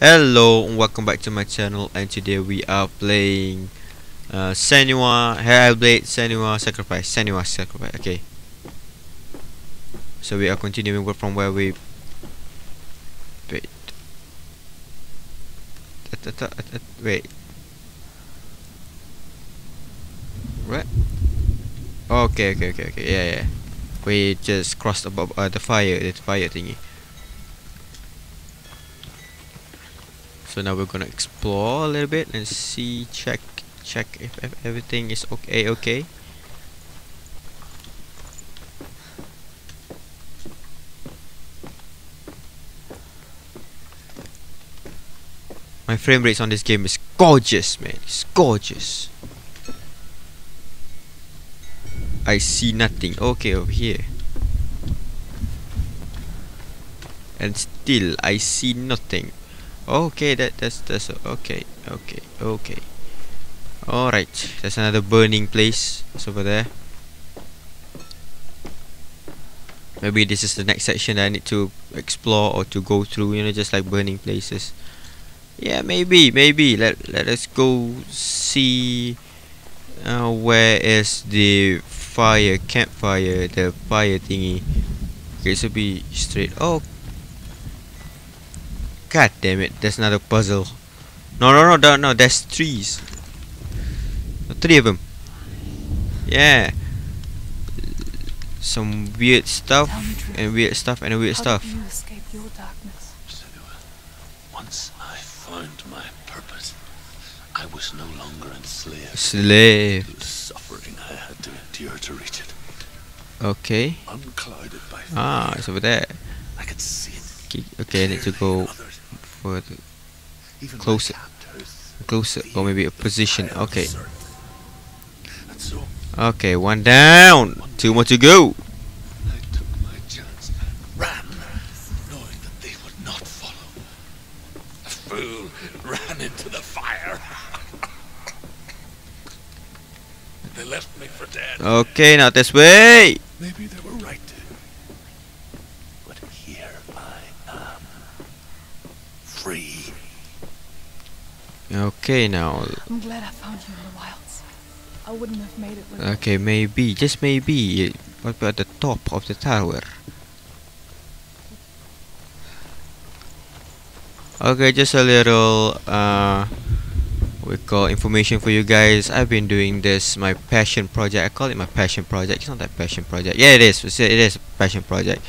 Hello and welcome back to my channel and today we are playing uh, Senua Hellblade Senua Sacrifice Senua Sacrifice okay. So we are continuing from where we wait wait. What? Okay okay okay okay yeah yeah. We just crossed above uh, the fire the fire thingy so now we're gonna explore a little bit and see check check if, ev- everything is okay okay. My frame rates on this game is gorgeous man. It's gorgeous. I see nothing. Okay over here. And still I see nothing Okay, that that's that's okay, okay, okay. All right, there's another burning place. It's over there. Maybe this is the next section that I need to explore or to go through. You know, just like burning places. Yeah, maybe, maybe. Let let us go see. Uh, where is the fire campfire? The fire thingy. Okay, so be straight. Oh, God damn it, there's another puzzle. No, no, no, no, no, there's trees. Three of them. Yeah. Some weird stuff Tell me truth. and weird stuff and weird How stuff. did you escape your darkness? Once I found my purpose, I was no longer enslaved Slave. to the suffering I had to endure to reach it. Okay. Unclouded by Ah, fear, it's over there. I could see it. Okay, okay I need to clearly in go Even my closer. closer, or maybe a position. Okay. certain. And so Okay, one down. Two more to go. I took my chance, ran, knowing that they would not follow. A fool ran into the fire. they left me for dead. Okay, now this way. Maybe they were right to. But here I am. Free. Okay, now. I'm glad I found you in the wilds. I wouldn't have made it without Okay, maybe, just maybe. What about the top of the tower? Okay, just a little uh we call information for you guys. I've been doing this my passion project. I call it my passion project. It's not that passion project. Yeah, it is. It is a passion project.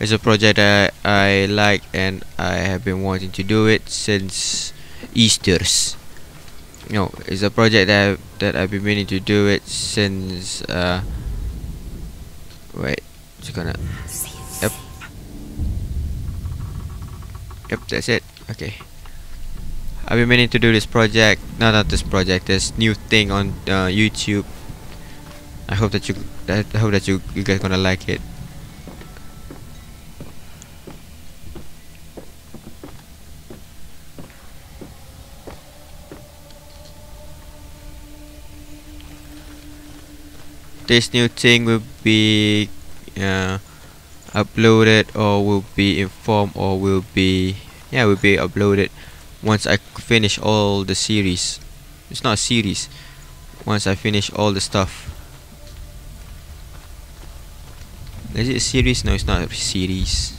It's a project that I like and I have been wanting to do it since Easter's. No, it's a project that I've, that I've been meaning to do it since uh wait, just gonna Yep. Yep, that's it. Okay. I've been meaning to do this project. No, not this project. This new thing on uh, YouTube. I hope that you. I hope that you you guys gonna like it. This new thing will be uh, uploaded or will be informed or will be yeah will be uploaded once I finish all the series. It's not a series. Once I finish all the stuff. Is it a series? No it's not a series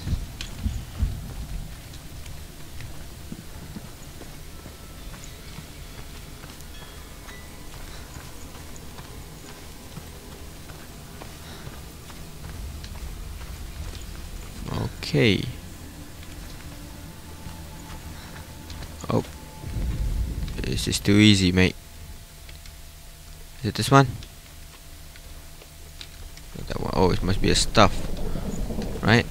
Okay. Oh. This is too easy, mate. Is it this one? That one. Oh, it must be a stuff. Right?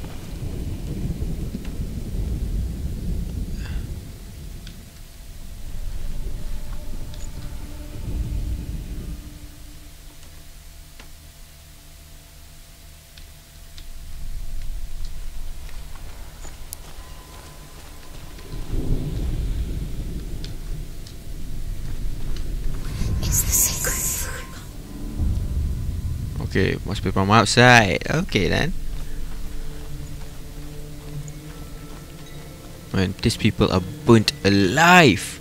Okay, must be from outside. Okay then. Man, these people are burnt alive.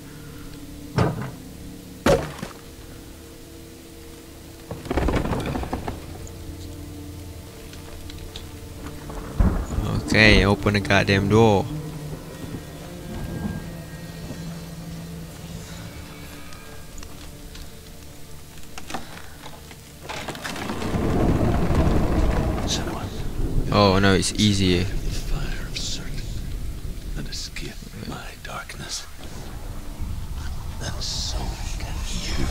Okay, open the goddamn door. So can you.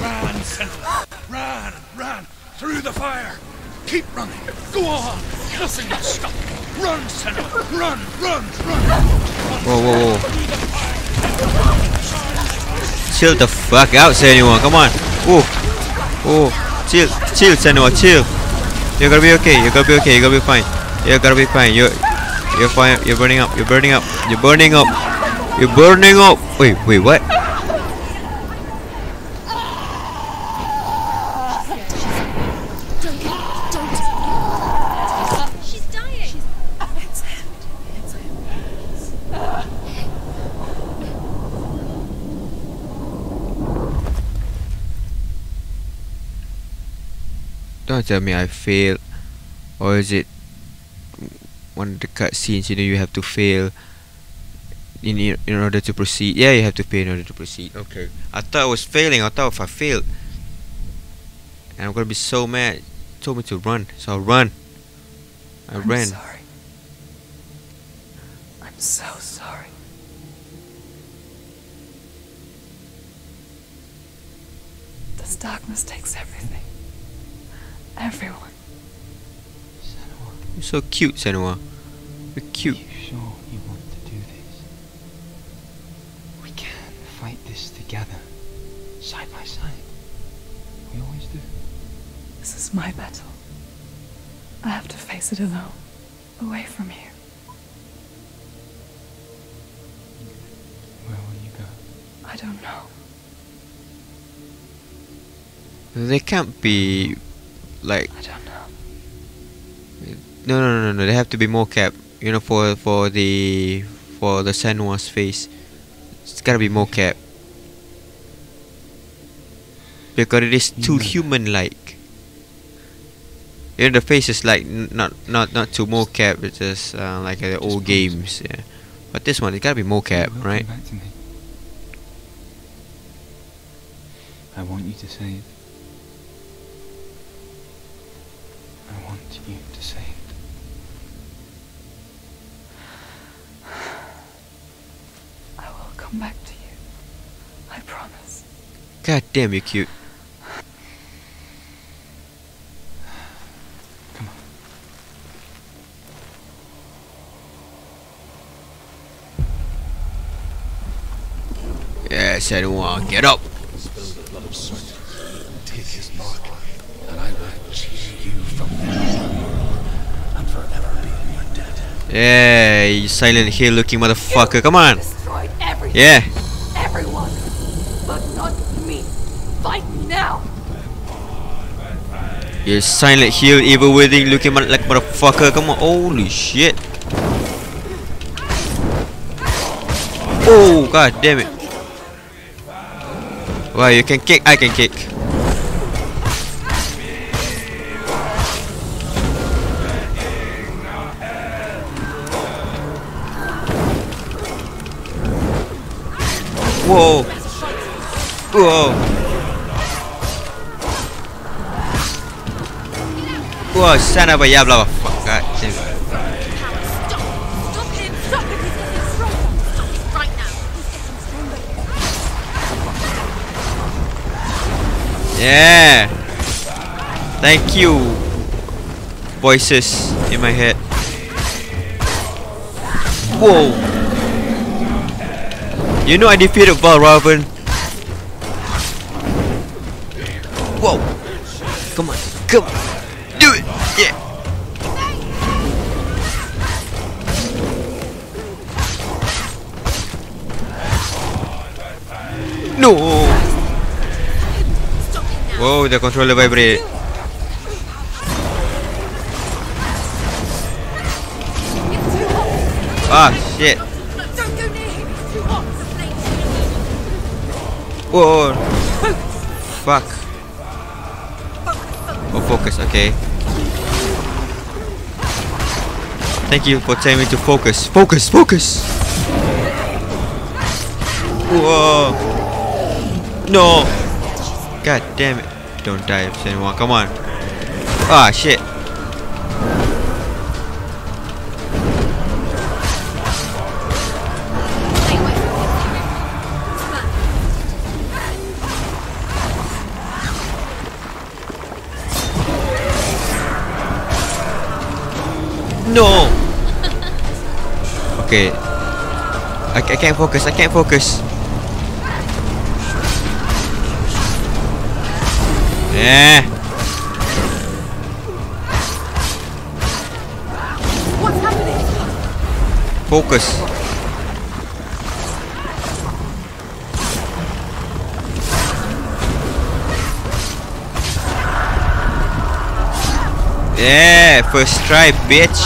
Run, Run, run! Through the fire! Keep running! Go on! Nothing will stop! Run! Run, run, run! Whoa, whoa, whoa. Chill the fuck out, Senua. Come on. Oh, oh. Chill, chill, Senua. Chill. You're gonna be okay. You're gonna be okay. You're gonna be fine. You're gonna be fine. You're, you're fine. You're burning up. You're burning up. You're burning up. You're burning up. Wait, wait, what? Don't, don't. She's dying. It's him. It's him. Don't tell me I failed. Or is it one of the cutscenes, you know, you have to fail in, in in order to proceed. Yeah, you have to fail in order to proceed. Okay. I thought I was failing. I thought if I failed, and I'm gonna be so mad. It told me to run, so I run. I ran I'm ran. sorry. I'm so sorry. This darkness takes everything. Everyone. You're so cute, Senua. You're cute. you sure you want to do this? We can fight this together, side by side. We always do. This is my battle. I have to face it alone, away from you. Where will you go? I don't know. They can't be like I don't know. no no no no no. They have to be mocap. You know, for for the for the Senua's face, it's gotta be mocap. Because it is too know human-like. You know, the face is like n- not not not too mocap. It's just uh, like uh, old promise games. Yeah. But this one, it gotta be mocap, right? Back to me. I want you to say it. I want you to say it. I will come back to you. I promise. God damn, you're cute. Come on. Yeah, Senua, get up. Yeah, you Silent Hill looking motherfucker. Come on. Everything. Yeah. Everyone. But not me. Fight me now. You Silent Hill evil within looking like motherfucker. Come on. Holy shit. Oh, god damn it. Wow, you can kick, I can kick. Whoa. Whoa. Whoa, son of a yabla fuck. God damn it. Stop! Yeah. Thank you. Voices in my head. Whoa. You know I defeated Valravn. Whoa! Come on, come on, do it! Yeah! No! Whoa, the controller vibrates. Ah, shit. Whoa. Fuck. Oh, focus. Okay. Thank you for telling me to focus. Focus. Focus. Whoa. No. God damn it. Don't die, anyone. Come on. Ah, shit. No. Okay. I, I can't focus. I can't focus. Yeah. What's happening? Focus. Yeah, first try, bitch.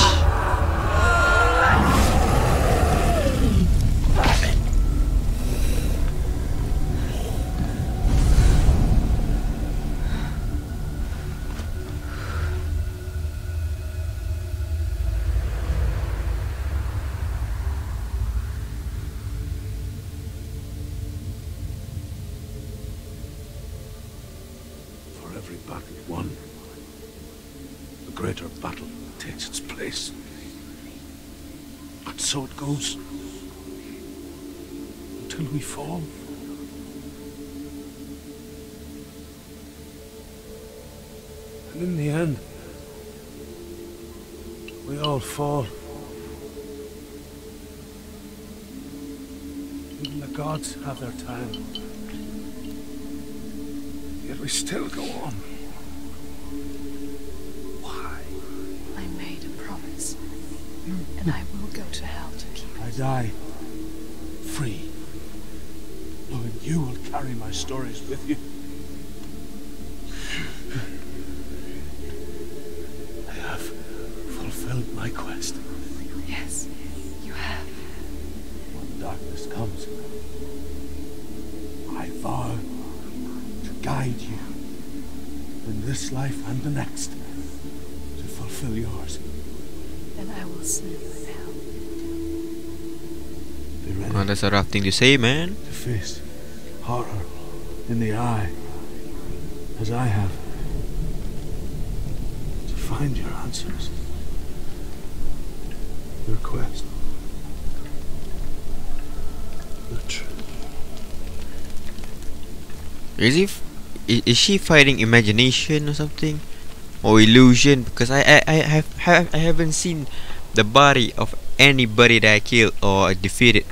For every battle won, a greater battle takes its place. And so it goes. Until we fall. And in the end, we all fall. Even the gods have their time. Yet we still go on. And I will go to hell to keep it. I die free, knowing you will carry my stories with you. I have fulfilled my quest. Yes, you have. When darkness comes, I vow to guide you in this life and the next to fulfill yours. Then I will see you in hell. Be ready. Oh, that's a rough thing to say, man. to face horror in the eye, as I have, to find your answers, your quest, the truth. Is he? Is she fighting imagination or something, or illusion? Because I I, I have, have I haven't seen the body of anybody that I killed or defeated.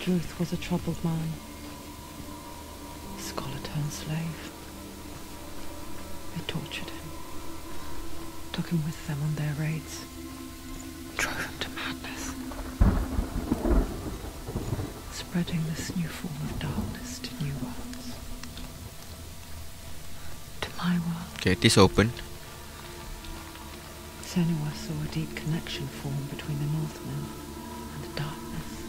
Druth was a troubled man. Scholar turned slave. They tortured him. Took him with them on their raids. Drove him to madness. Spreading this new form of darkness to new worlds. To my world, Okay, this open. Senua saw a deep connection form between the Northmen and the darkness.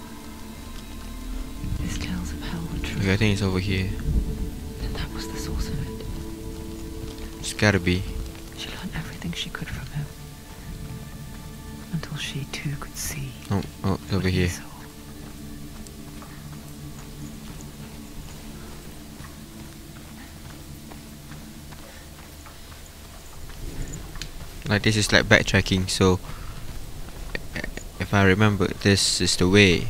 His tales of hell were true. Okay, I think it's over here. And that was the source of it. It's gotta be. She learned everything she could from him. Until she too could see. Oh, oh, it's over here. saw. Like this is like backtracking. So, if I remember, this is the way.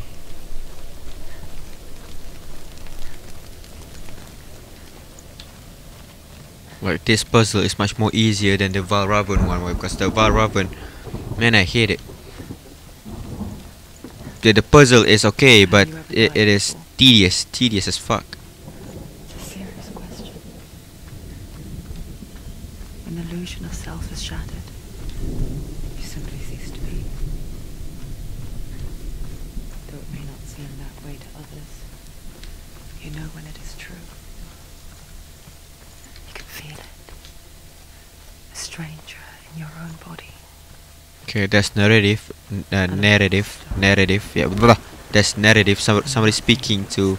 Like this puzzle is much more easier than the Valravn one because the Valravn, man, I hate it. The, the puzzle is okay, but it, it is tedious, tedious as fuck. It's a serious question. When the illusion of self is shattered, you simply cease to be. Though it may not seem that way to others, you know when it is true. You can feel it. Stranger in your own body. Okay, that's narrative, uh, narrative, narrative. Yeah, blah. that's narrative. Some, somebody speaking to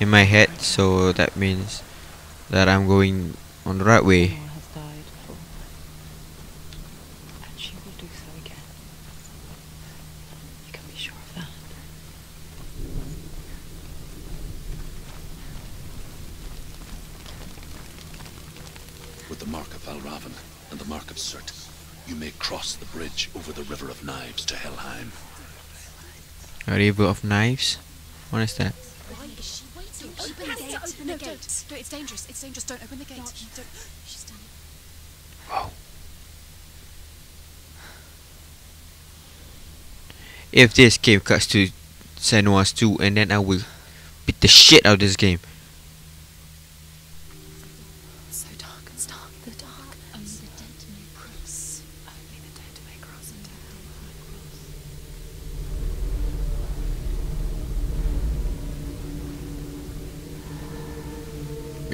in my head, so that means that I'm going on the right way. Noah has died for. And she will do so again. You can be sure of that. With the mark of Valravn and the mark of Surt, you may cross the bridge over the River of Knives to Helheim. A river of knives. What is that? Gate. Don't. No, it's dangerous. It's dangerous. Don't open the gate. Don't. She's done it. If this game cuts to Senua's 2 and then I will beat the shit out of this game. So dark and stark. The dark. Only the dead may cross. Only the dead may cross into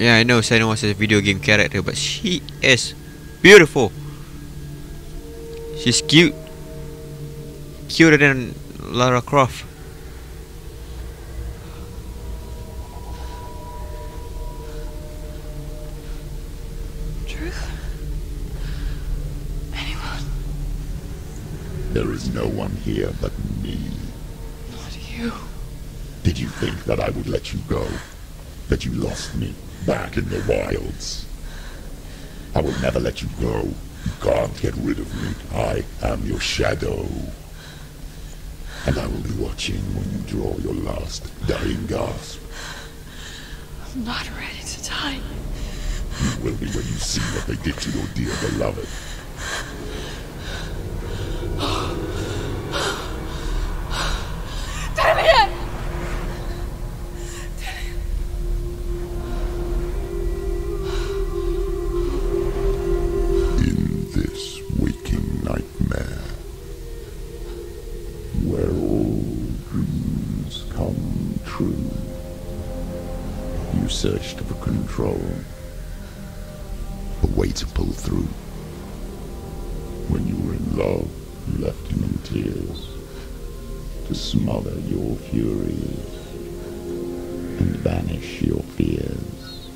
Yeah, I know Senua's a video game character, but she is beautiful. She's cute. Cuter than Lara Croft. Truth? Anyone? There is no one here but me. Not you. Did you think that I would let you go? That you lost me back in the wilds? I will never let you go. You can't get rid of me. I am your shadow. And I will be watching when you draw your last dying gasp. I'm not ready to die. You will be when you see what they did to your dear beloved. Your fears.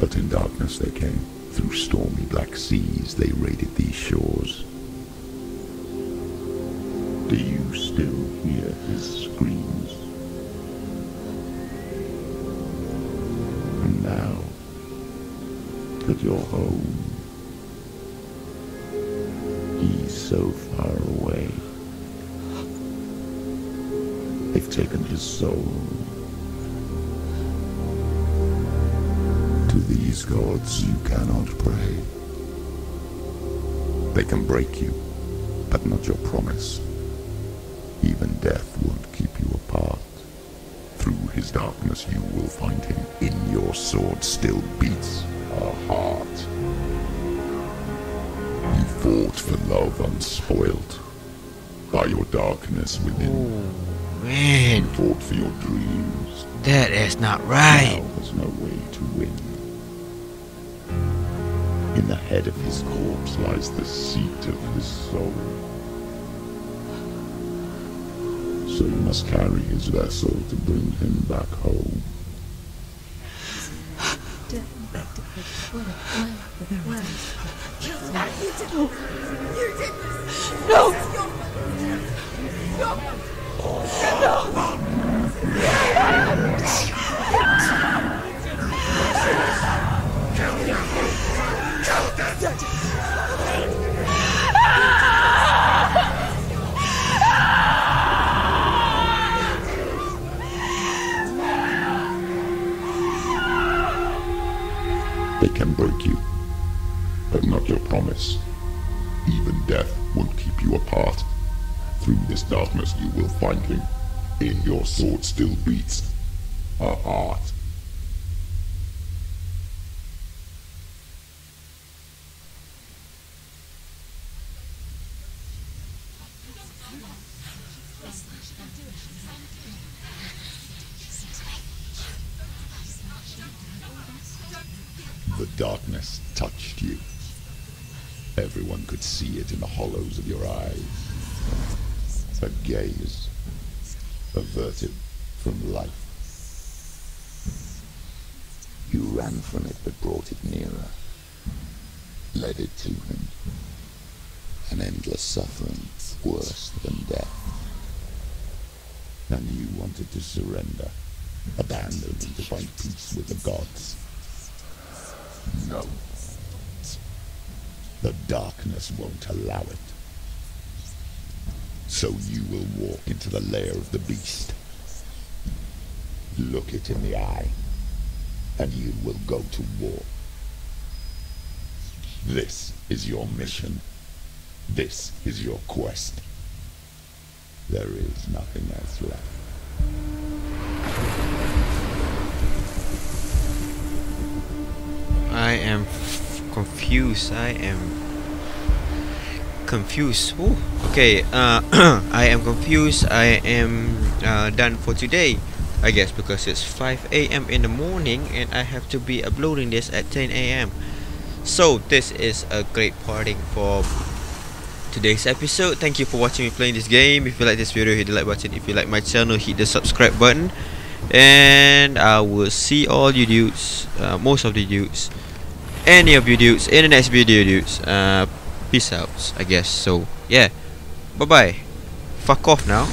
But in darkness they came. Through stormy black seas they raided these shores. Do you still hear his screams? And now that you're home, he's so far away. They've taken his soul. These gods you cannot pray. They can break you, but not your promise. Even death won't keep you apart. Through his darkness you will find him. In your sword still beats a heart. You fought for love unspoilt by your darkness within. Oh, man, You fought for your dreams. that is not right. Now there's no way to win. The head of his corpse lies the seat of his soul. So you must carry his vessel to bring him back home. They promise. Even death won't keep you apart. Through this darkness you will find him. In your sword still beats a heart. The darkness touched you. Everyone could see it in the hollows of your eyes. A gaze averted from life. You ran from it but brought it nearer. Led it to him. An endless suffering worse than death. And you wanted to surrender, abandon and to find peace with the gods. No. The darkness won't allow it. So you will walk into the lair of the beast. Look it in the eye, and you will go to war. This is your mission. This is your quest. There is nothing else left. I am confused. I am confused. Ooh, okay, uh, I am confused. I am uh, done for today. I guess because it's 5 a.m. in the morning and I have to be uploading this at 10 a.m. So this is a great parting for today's episode. Thank you for watching me playing this game. If you like this video, hit the like button. If you like my channel, hit the subscribe button. And I will see all you dudes, uh, most of the dudes, any of you dudes in the next video, dudes. Uh, peace out, I guess. So yeah, bye bye. Fuck off now.